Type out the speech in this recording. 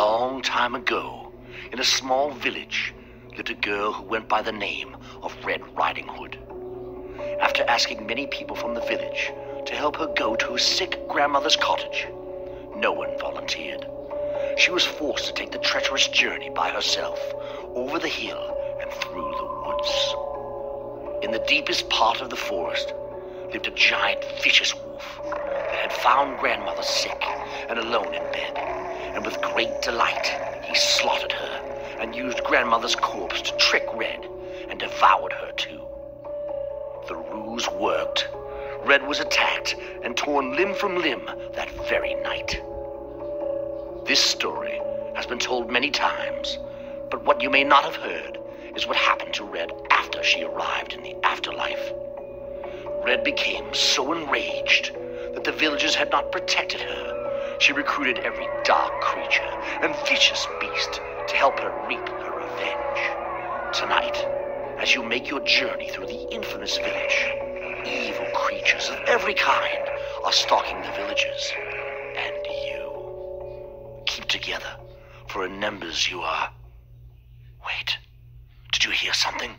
long time ago, in a small village, lived a girl who went by the name of Red Riding Hood. After asking many people from the village to help her go to her sick grandmother's cottage, no one volunteered. She was forced to take the treacherous journey by herself, over the hill and through the woods. In the deepest part of the forest lived a giant vicious wolf that had found grandmother sick and alone in bed, and with great delight he slaughtered her and used grandmother's corpse to trick Red and devoured her too. The ruse worked. Red was attacked and torn limb from limb that very night. This story has been told many times, but what you may not have heard is what happened to Red after she arrived in the afterlife. Red became so enraged that the villagers had not protected her. She recruited every dark creature and vicious beast to help her reap her revenge. Tonight, as you make your journey through the infamous village, evil creatures of every kind are stalking the villagers and you. Keep together, for in numbers you are. Wait, did you hear something?